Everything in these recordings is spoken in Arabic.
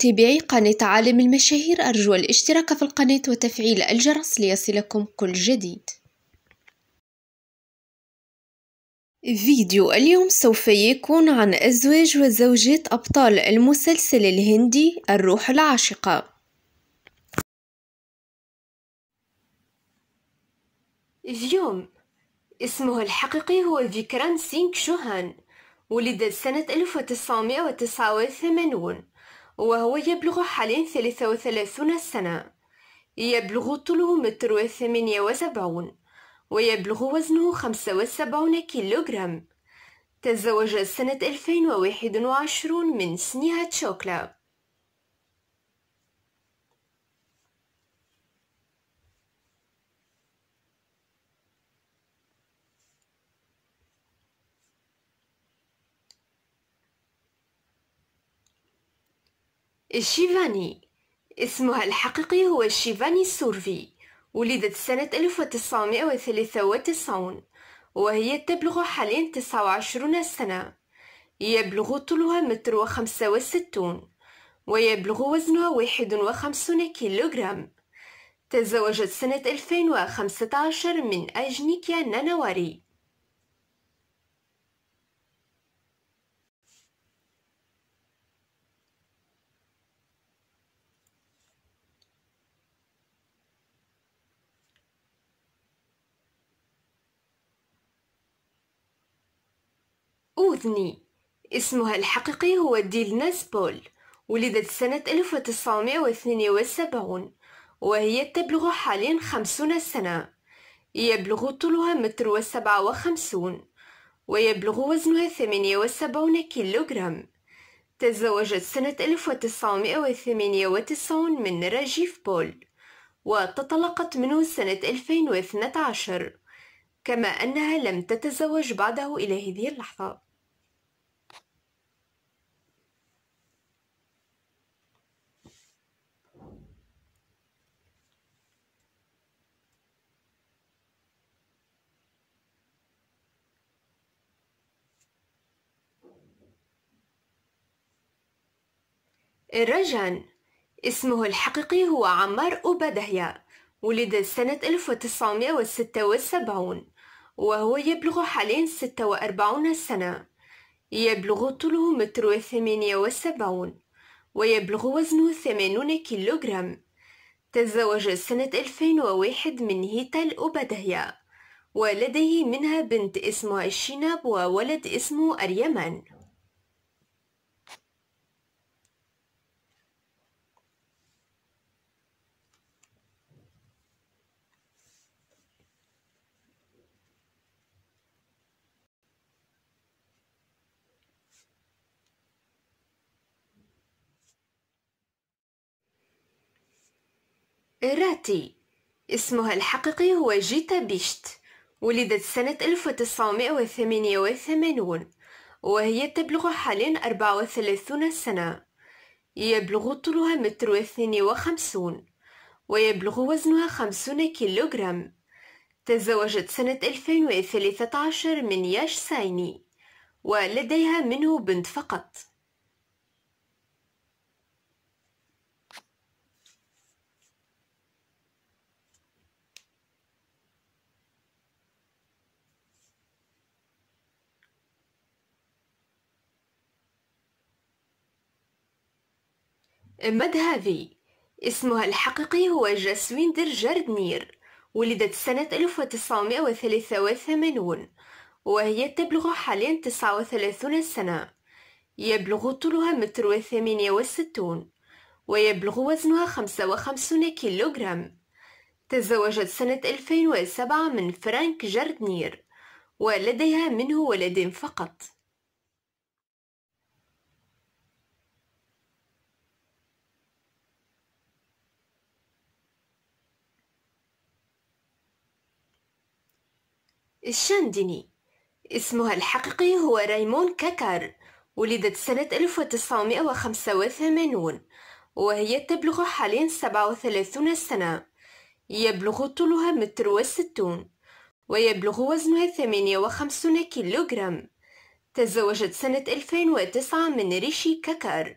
متابعي قناة عالم المشاهير أرجو الاشتراك في القناة وتفعيل الجرس ليصلكم كل جديد. فيديو اليوم سوف يكون عن أزواج وزوجات أبطال المسلسل الهندي الروح العاشقة. فيوم اسمه الحقيقي هو فيكران سينغ شوهان ولد سنة 1989 وهو يبلغ حاليا 33 سنة. يبلغ طوله متر وثمانية وسبعون ويبلغ وزنه خمسة وسبعون كيلوغرام. تزوج سنة 2021 من سنيها تشوكلا شيفاني. اسمها الحقيقي هو شيفاني سورفي ولدت سنة 1993 وهي تبلغ حاليا 29 سنة. يبلغ طولها متر وخمسة وستون ويبلغ وزنها واحد وخمسون كيلوغرام. تزوجت سنة 2015 من أجنيكيا نانواري. أوذني اسمها الحقيقي هو ديلناس بول ولدت سنة 1972 وهي تبلغ حاليا خمسون سنة. يبلغ طولها متر وسبعة وخمسون ويبلغ وزنها ثمانية وسبعون كيلوغرام. تزوجت سنة 1998 من راجيف بول وتطلقت منه سنة 2012 كما أنها لم تتزوج بعده إلى هذه اللحظة. الرجان. اسمه الحقيقي هو عمار أوبادهيا ولد سنة 1976 وهو يبلغ حاليا 46 سنة. يبلغ طوله متر وثمانية وسبعون ويبلغ وزنه ثمانون كيلوغرام. تزوج سنة 2001 من هيتال أوبادهيا ولديه منها بنت اسمها الشيناب وولد اسمه أريمان. راتي. اسمها الحقيقي هو جيتا بيشت ولدت سنة 1988 وهي تبلغ حاليا 34 سنة. يبلغ طولها متر واثنين وخمسون ويبلغ وزنها خمسون كيلوغرام. تزوجت سنة 2013 من ياش سايني ولديها منه بنت فقط. مدهافي اسمها الحقيقي هو جاسويندر جاردنير ولدت سنة 1983 وهي تبلغ حاليا 39 سنة. يبلغ طولها متر وثمانية وستون ويبلغ وزنها خمسة وخمسون كيلوغرام. تزوجت سنة 2007 من فرانك جاردنير ولديها منه ولد فقط. الشانديني. اسمها الحقيقي هو رايمون كاكار ولدت سنة 1985 وهي تبلغ حاليا 37 سنة. يبلغ طولها متر وستون ويبلغ وزنها 58 كيلوغرام. تزوجت سنة 2009 من ريشي كاكار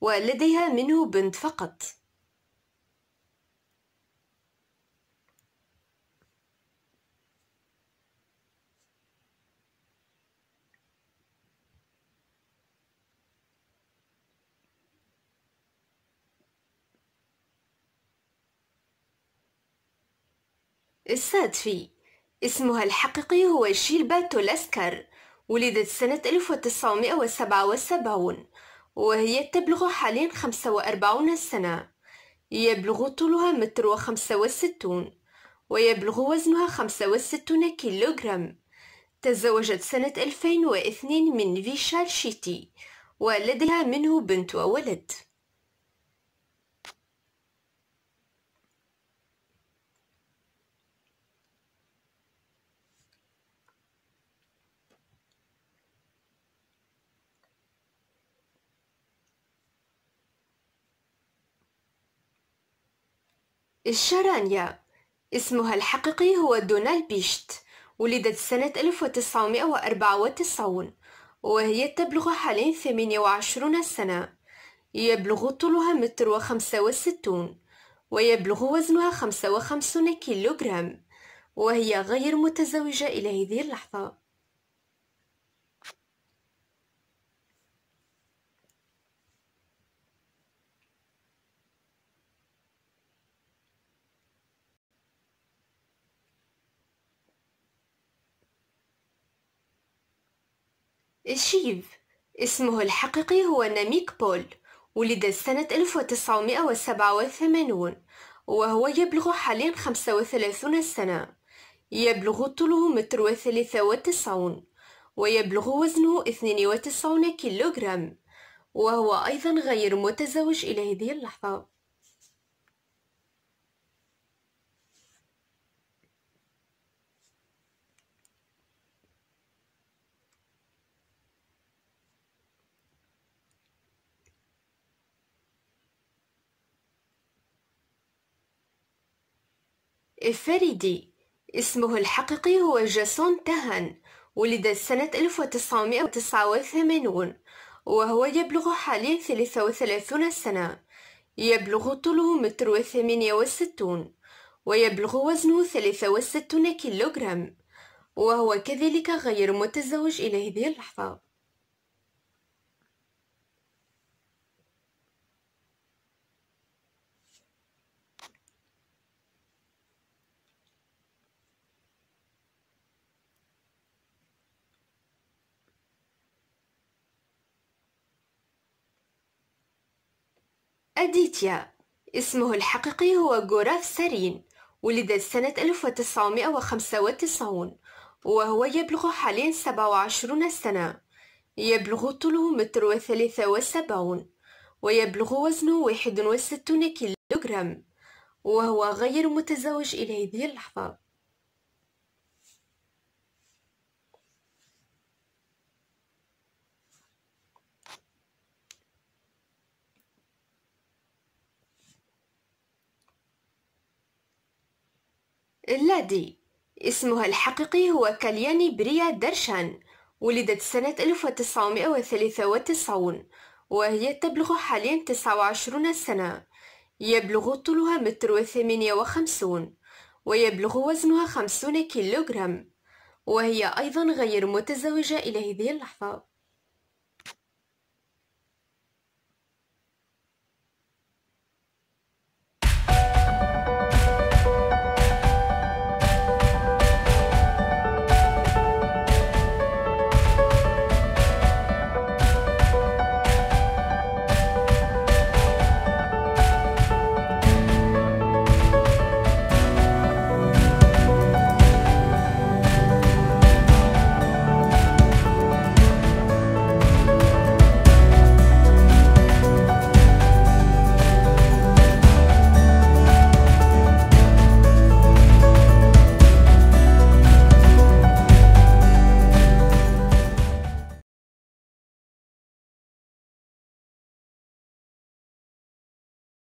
ولديها منه بنت فقط. السادفي اسمها الحقيقي هو شيلبا تولاسكر ولدت سنة 1977 وهي تبلغ حاليا 45 سنة. يبلغ طولها متر وخمسة وستون ويبلغ وزنها خمسة وستون كيلوغرام. تزوجت سنة 2002 من فيشال شيتي ولديها منه بنت وولد. الشرانيا اسمها الحقيقي هو دونال بيشت ولدت سنة 1994 وهي تبلغ حاليا 28 سنة. يبلغ طولها متر وخمسة وستون ويبلغ وزنها خمسة وخمسون كيلوغرام وهي غير متزوجة إلى هذه اللحظة. الشيف اسمه الحقيقي هو ناميك بول ولد سنة 1987 وهو يبلغ حاليا 35 سنة. يبلغ طوله متر وثلاثة وتسعون ويبلغ وزنه 92 كيلوغرام وهو أيضا غير متزوج إلى هذه اللحظة. الفريدي. اسمه الحقيقي هو جاسون تهان ولد سنة 1989 وهو يبلغ حاليا 33 سنة. يبلغ طوله متر وثمانية وستون ويبلغ وزنه ثلاثة وستون كيلوغرام وهو كذلك غير متزوج إلى هذه اللحظة. أديتيا. اسمه الحقيقي هو غوراف سارين ولد سنة 1995 وهو يبلغ حاليا 27 سنة. يبلغ طوله متر وثلاثة وسبعون ويبلغ وزنه واحد وستون كيلوغرام وهو غير متزوج إلى هذه اللحظة. اللادي. اسمها الحقيقي هو كالياني بريا درشان ولدت سنة 1993 وهي تبلغ حاليا 29 سنة. يبلغ طولها متر وثمانية وخمسون ويبلغ وزنها خمسون كيلوغرام وهي أيضا غير متزوجة إلى هذه اللحظة.